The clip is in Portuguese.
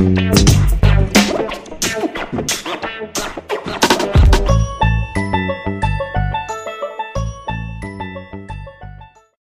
Música